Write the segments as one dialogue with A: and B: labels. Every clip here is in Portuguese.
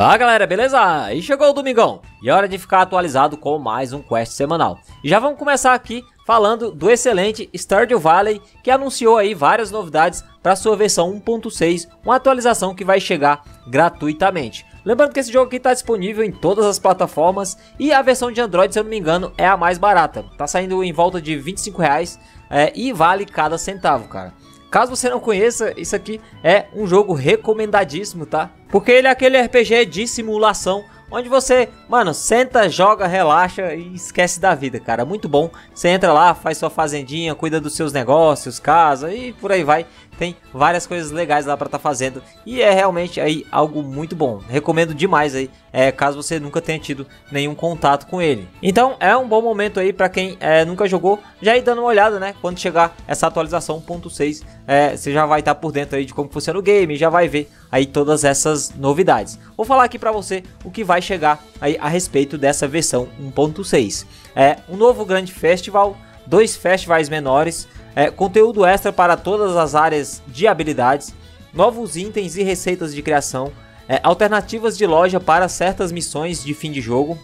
A: Fala galera, beleza? E chegou o domingão e é hora de ficar atualizado com mais um quest semanal. E já vamos começar aqui falando do excelente Stardew Valley que anunciou aí várias novidades para sua versão 1.6, uma atualização que vai chegar gratuitamente. Lembrando que esse jogo aqui está disponível em todas as plataformas e a versão de Android, se eu não me engano, é a mais barata. Tá saindo em volta de 25 reais é, e vale cada centavo, cara. Caso você não conheça, isso aqui é um jogo recomendadíssimo, tá? Porque ele é aquele RPG de simulação onde você, mano, senta, joga, relaxa e esquece da vida, cara. Muito bom. Você entra lá, faz sua fazendinha, cuida dos seus negócios, casa e por aí vai. Tem várias coisas legais lá para estar tá fazendo e é realmente aí algo muito bom. Recomendo demais aí, é, caso você nunca tenha tido nenhum contato com ele. Então é um bom momento aí para quem é, nunca jogou, já ir dando uma olhada, né? Quando chegar essa atualização 1.6, é, você já vai estar tá por dentro aí de como funciona o game, já vai ver aí todas essas novidades. Vou falar aqui para você o que vai chegar aí a respeito dessa versão 1.6. É um novo grande festival, dois festivais menores é, conteúdo extra para todas as áreas de habilidades, novos itens e receitas de criação, é, alternativas de loja para certas missões de fim de jogo,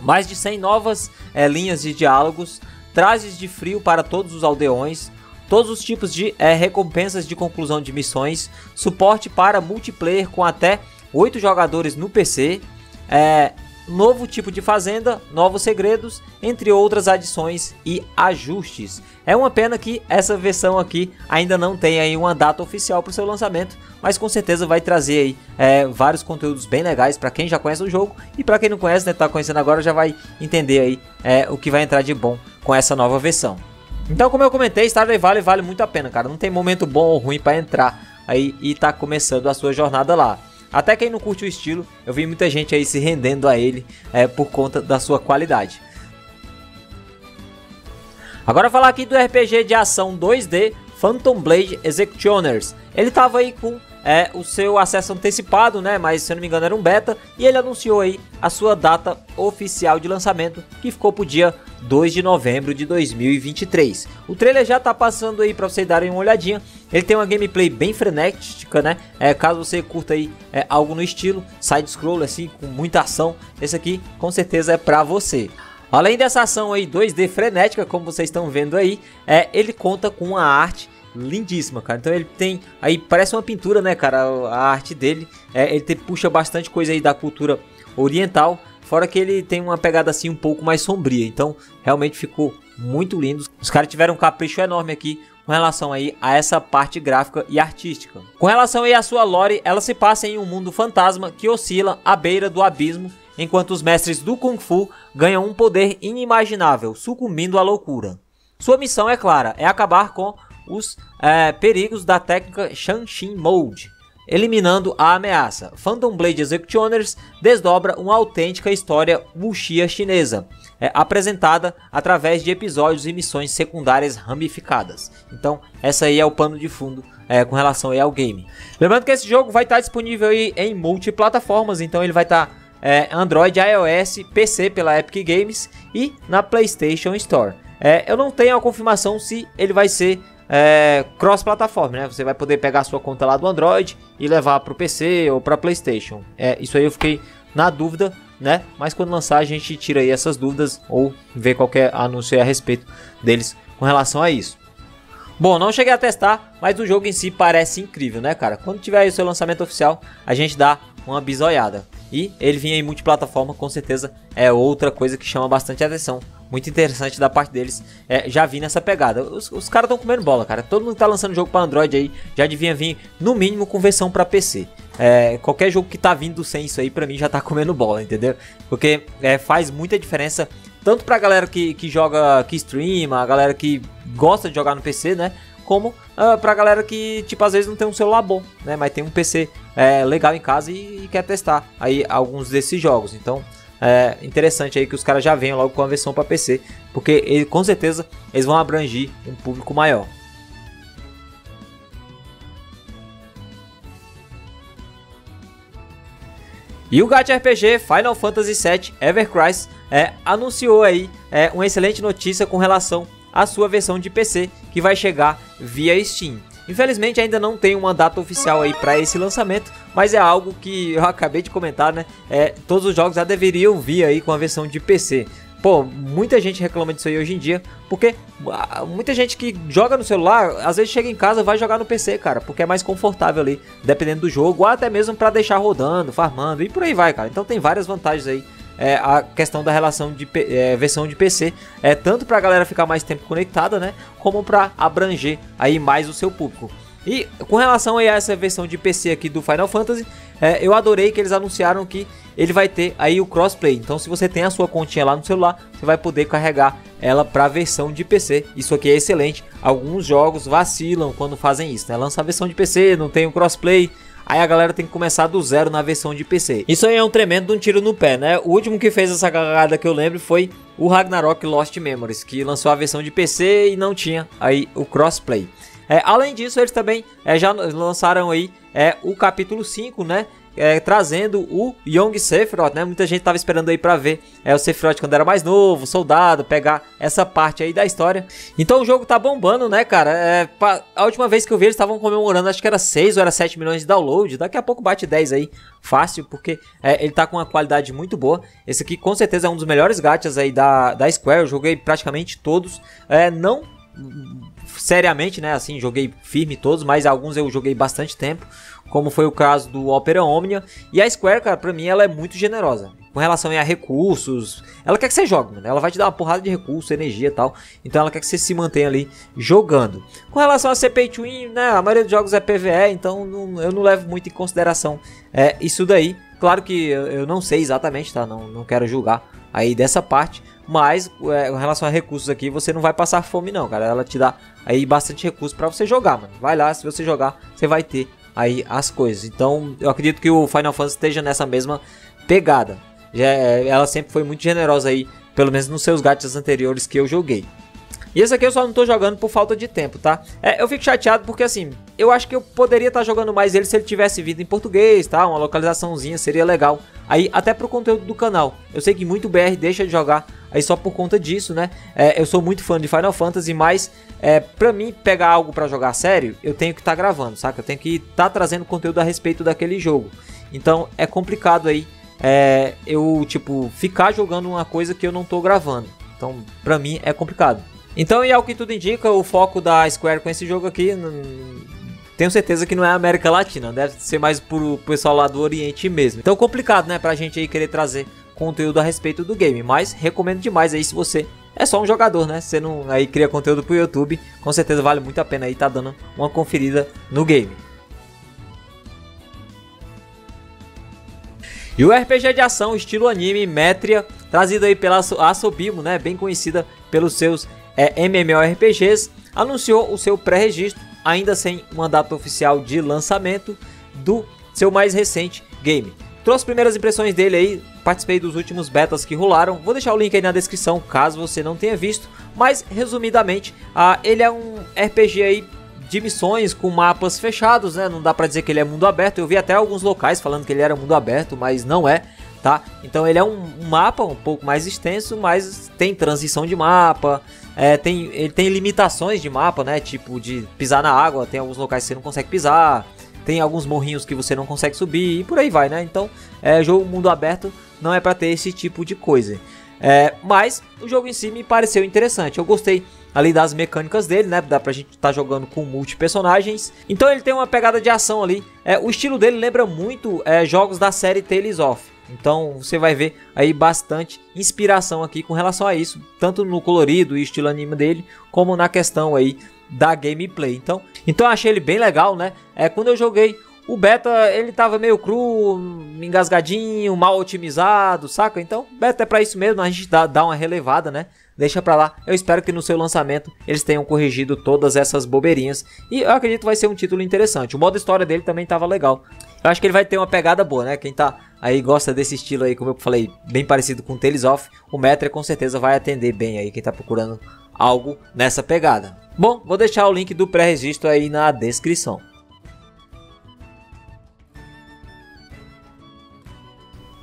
A: mais de 100 novas é, linhas de diálogos, trajes de frio para todos os aldeões, todos os tipos de é, recompensas de conclusão de missões, suporte para multiplayer com até 8 jogadores no PC, é, novo tipo de fazenda, novos segredos, entre outras adições e ajustes. É uma pena que essa versão aqui ainda não tem aí uma data oficial para o seu lançamento, mas com certeza vai trazer aí é, vários conteúdos bem legais para quem já conhece o jogo e para quem não conhece, né, tá conhecendo agora já vai entender aí é, o que vai entrar de bom com essa nova versão. Então, como eu comentei, Stardew Valley vale muito a pena, cara. Não tem momento bom ou ruim para entrar aí e tá começando a sua jornada lá. Até quem não curte o estilo, eu vi muita gente aí se rendendo a ele é, por conta da sua qualidade. Agora falar aqui do RPG de ação 2D Phantom Blade Executioners. Ele tava aí com é, o seu acesso antecipado, né? Mas se eu não me engano era um beta. E ele anunciou aí a sua data oficial de lançamento, que ficou pro dia 2 de novembro de 2023. O trailer já tá passando aí para vocês darem uma olhadinha. Ele tem uma gameplay bem frenética, né? É, caso você curta aí é, algo no estilo side-scroll assim, com muita ação, esse aqui com certeza é para você. Além dessa ação aí 2D frenética, como vocês estão vendo aí, é, ele conta com uma arte lindíssima, cara. Então ele tem aí parece uma pintura, né, cara? A arte dele, é, ele te, puxa bastante coisa aí da cultura oriental, fora que ele tem uma pegada assim um pouco mais sombria. Então realmente ficou muito lindo. Os caras tiveram um capricho enorme aqui com relação aí a essa parte gráfica e artística. Com relação aí à sua lore, ela se passa em um mundo fantasma que oscila à beira do abismo, enquanto os mestres do Kung Fu ganham um poder inimaginável, sucumbindo à loucura. Sua missão é clara, é acabar com os é, perigos da técnica Shanshin Mode, eliminando a ameaça. Phantom Blade Executioners desdobra uma autêntica história wuxia chinesa, é, apresentada através de episódios e missões secundárias ramificadas. Então, essa aí é o pano de fundo é, com relação ao game. Lembrando que esse jogo vai estar disponível aí em multiplataformas, então ele vai estar é, Android, iOS, PC pela Epic Games e na PlayStation Store. É, eu não tenho a confirmação se ele vai ser é, cross-plataforma, né? Você vai poder pegar a sua conta lá do Android e levar para o PC ou para PlayStation. É, isso aí eu fiquei na dúvida, né? Mas quando lançar a gente tira aí essas dúvidas ou vê qualquer anúncio a respeito deles com relação a isso. Bom, não cheguei a testar, mas o jogo em si parece incrível, né, cara? Quando tiver aí o seu lançamento oficial, a gente dá uma bisoiada. E ele vinha em multiplataforma, com certeza é outra coisa que chama bastante atenção muito interessante da parte deles. É, já vi nessa pegada. Os, os caras estão comendo bola, cara. Todo mundo que tá lançando jogo para Android aí já devia vir, no mínimo, com versão para PC. É, qualquer jogo que tá vindo sem isso aí, pra mim, já tá comendo bola, entendeu? Porque é, faz muita diferença, tanto pra galera que, que joga, que streama, a galera que gosta de jogar no PC, né? Como uh, pra galera que, tipo, às vezes não tem um celular bom, né? Mas tem um PC é, legal em casa e, e quer testar aí alguns desses jogos. Então, é interessante aí que os caras já venham logo com a versão para PC, porque ele, com certeza eles vão abranger um público maior. E o Gacha RPG Final Fantasy VII Evercrise é, anunciou aí é, uma excelente notícia com relação à sua versão de PC que vai chegar via Steam. Infelizmente ainda não tem uma data oficial aí para esse lançamento, mas é algo que eu acabei de comentar, né? É, todos os jogos já deveriam vir aí com a versão de PC. Pô, muita gente reclama disso aí hoje em dia, porque ah, muita gente que joga no celular, às vezes chega em casa vai jogar no PC, cara, porque é mais confortável ali, dependendo do jogo, ou até mesmo para deixar rodando, farmando e por aí vai, cara. Então tem várias vantagens aí. É, a questão da relação de é, versão de PC é tanto para a galera ficar mais tempo conectada, né, como para abranger aí mais o seu público. E com relação a essa versão de PC aqui do Final Fantasy, é, eu adorei que eles anunciaram que ele vai ter aí o crossplay. Então, se você tem a sua continha lá no celular, você vai poder carregar ela para a versão de PC. Isso aqui é excelente. Alguns jogos vacilam quando fazem isso, né? Lança a versão de PC, não tem o crossplay. Aí a galera tem que começar do zero na versão de PC. Isso aí é um tremendo um tiro no pé, né? O último que fez essa cagada que eu lembro foi o Ragnarok Lost Memories, que lançou a versão de PC e não tinha aí o crossplay. É, além disso, eles também é, já lançaram aí é, o capítulo 5, né? É, trazendo o Young Sephiroth, né? Muita gente tava esperando aí para ver é, o Sephiroth quando era mais novo, soldado, pegar essa parte aí da história. Então o jogo tá bombando, né, cara? É, pa, a última vez que eu vi eles estavam comemorando, acho que era 6 ou era 7 milhões de download. Daqui a pouco bate 10 aí, fácil, porque é, ele tá com uma qualidade muito boa. Esse aqui com certeza é um dos melhores gachas aí da, da Square. Eu joguei praticamente todos. É, não seriamente, né? Assim, joguei firme todos, mas alguns eu joguei bastante tempo, como foi o caso do Opera Omnia. E a Square, cara, pra mim ela é muito generosa. Com relação a recursos, ela quer que você jogue, mano. Ela vai te dar uma porrada de recursos, energia e tal. Então ela quer que você se mantenha ali jogando. Com relação a CPI Twin, né? A maioria dos jogos é PVE, então não, eu não levo muito em consideração é, isso daí. Claro que eu não sei exatamente, tá? Não, não quero julgar aí dessa parte. Mas é, em relação a recursos aqui, você não vai passar fome não, cara. Ela te dá aí bastante recursos para você jogar, mano. Vai lá, se você jogar, você vai ter aí as coisas. Então, eu acredito que o Final Fantasy esteja nessa mesma pegada. Já, é, ela sempre foi muito generosa aí, pelo menos nos seus gatos anteriores que eu joguei. E esse aqui eu só não tô jogando por falta de tempo, tá? É, eu fico chateado porque assim, eu acho que eu poderia estar tá jogando mais ele se ele tivesse vindo em português, tá? Uma localizaçãozinha seria legal. Aí, até pro conteúdo do canal. Eu sei que muito BR deixa de jogar aí só por conta disso, né? É, eu sou muito fã de Final Fantasy, mas é, pra mim pegar algo para jogar sério, eu tenho que estar tá gravando, saca? Eu tenho que estar tá trazendo conteúdo a respeito daquele jogo. Então é complicado aí é, eu, tipo, ficar jogando uma coisa que eu não tô gravando. Então, pra mim é complicado. Então, e ao que tudo indica, o foco da Square com esse jogo aqui, tenho certeza que não é América Latina, deve ser mais pro pessoal lá do Oriente mesmo. Então, complicado, né, pra gente aí querer trazer conteúdo a respeito do game, mas recomendo demais aí se você é só um jogador, né? Você não aí cria conteúdo pro YouTube, com certeza vale muito a pena aí tá dando uma conferida no game. E o RPG de ação estilo anime Metria, trazido aí pela Asobimo, né, bem conhecida pelos seus é, MMORPGs, anunciou o seu pré-registro, ainda sem uma data oficial de lançamento, do seu mais recente game. Trouxe primeiras impressões dele aí, participei dos últimos betas que rolaram, vou deixar o link aí na descrição caso você não tenha visto, mas resumidamente, uh, ele é um RPG aí de missões com mapas fechados, né? Não dá pra dizer que ele é mundo aberto. Eu vi até alguns locais falando que ele era mundo aberto, mas não é tá? Então ele é um, mapa um pouco mais extenso, mas tem transição de mapa, é, tem, ele tem limitações de mapa, né? Tipo de pisar na água, tem alguns locais que você não consegue pisar, tem alguns morrinhos que você não consegue subir e por aí vai, né? Então, é, jogo mundo aberto não é para ter esse tipo de coisa. É, mas o jogo em si me pareceu interessante. Eu gostei ali das mecânicas dele, né? Dá pra gente estar tá jogando com multi personagens. Então ele tem uma pegada de ação ali. É, o estilo dele lembra muito é, jogos da série Tales of. Então você vai ver aí bastante inspiração aqui com relação a isso, tanto no colorido e estilo anime dele, como na questão aí da gameplay. Então, então eu achei ele bem legal, né? É quando eu joguei o beta, ele tava meio cru, engasgadinho, mal otimizado, saca? Então, beta é para isso mesmo, a gente dá, dá uma relevada, né? Deixa pra lá. Eu espero que no seu lançamento eles tenham corrigido todas essas bobeirinhas. E eu acredito que vai ser um título interessante. O modo história dele também tava legal. Eu acho que ele vai ter uma pegada boa, né? Quem tá aí gosta desse estilo aí, como eu falei, bem parecido com Tales of, o Metra com certeza vai atender bem aí quem tá procurando algo nessa pegada. Bom, vou deixar o link do pré-registro aí na descrição.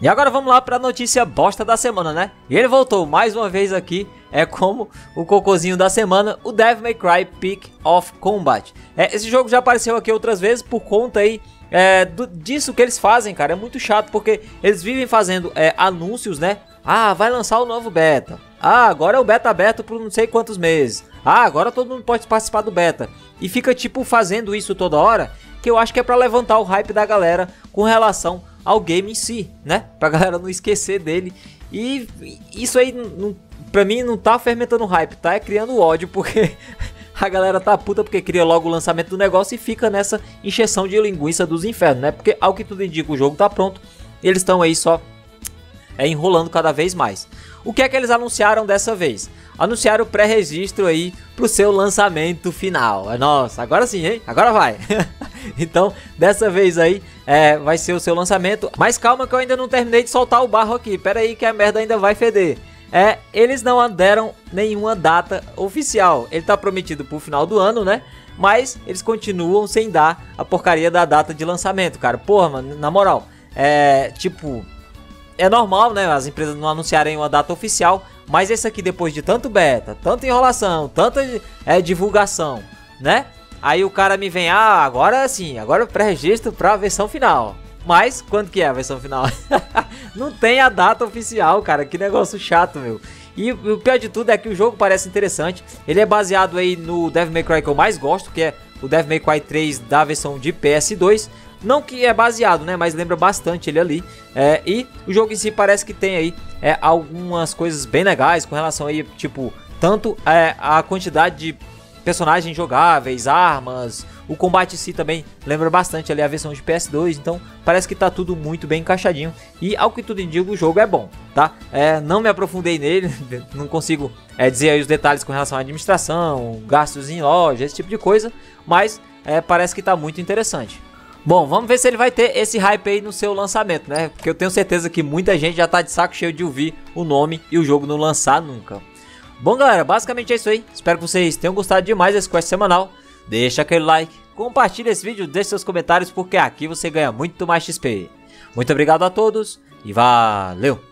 A: E agora vamos lá para a notícia bosta da semana, né? E ele voltou mais uma vez aqui é como o cocôzinho da semana, o Devil May Cry Peak of Combat. É, esse jogo já apareceu aqui outras vezes por conta aí é, do, disso que eles fazem, cara. É muito chato porque eles vivem fazendo é, anúncios, né? Ah, vai lançar o novo beta. Ah, agora é o beta aberto por não sei quantos meses. Ah, agora todo mundo pode participar do beta. E fica tipo fazendo isso toda hora, que eu acho que é para levantar o hype da galera com relação ao game em si, né? Pra galera não esquecer dele. E isso aí, não, pra mim, não tá fermentando hype, tá? É criando ódio, porque a galera tá puta porque cria logo o lançamento do negócio e fica nessa encheção de linguiça dos infernos, né? Porque ao que tudo indica, o jogo tá pronto. eles estão aí só é, enrolando cada vez mais. O que é que eles anunciaram dessa vez? Anunciaram o pré-registro aí pro seu lançamento final. Nossa, agora sim, hein? Agora vai. então, dessa vez aí, é, vai ser o seu lançamento. Mas calma que eu ainda não terminei de soltar o barro aqui. Pera aí que a merda ainda vai feder. É, eles não deram nenhuma data oficial. Ele tá prometido pro final do ano, né? Mas eles continuam sem dar a porcaria da data de lançamento, cara. Porra, mano, na moral. É, tipo, é normal, né, as empresas não anunciarem uma data oficial, mas esse aqui depois de tanto beta, tanta enrolação, tanta é, divulgação, né? Aí o cara me vem, ah, agora sim, agora pré-registro para a versão final. Mas quando que é a versão final? não tem a data oficial, cara. Que negócio chato, meu. E o pior de tudo é que o jogo parece interessante. Ele é baseado aí no Devil May Cry que eu mais gosto, que é o Devil May Cry 3 da versão de PS2. Não que é baseado, né? Mas lembra bastante ele ali. É, e o jogo em si parece que tem aí é, algumas coisas bem legais com relação aí, tipo, tanto é, a quantidade de personagens jogáveis, armas, o combate em si também lembra bastante ali a versão de PS2, então parece que tá tudo muito bem encaixadinho. E ao que tudo indica, o jogo é bom, tá? É, não me aprofundei nele, não consigo é, dizer aí os detalhes com relação à administração, gastos em loja, esse tipo de coisa, mas é, parece que tá muito interessante. Bom, vamos ver se ele vai ter esse hype aí no seu lançamento, né? Porque eu tenho certeza que muita gente já tá de saco cheio de ouvir o nome e o jogo não lançar nunca. Bom, galera, basicamente é isso aí. Espero que vocês tenham gostado demais desse quest semanal. Deixa aquele like, compartilha esse vídeo, deixe seus comentários, porque aqui você ganha muito mais XP. Muito obrigado a todos e valeu!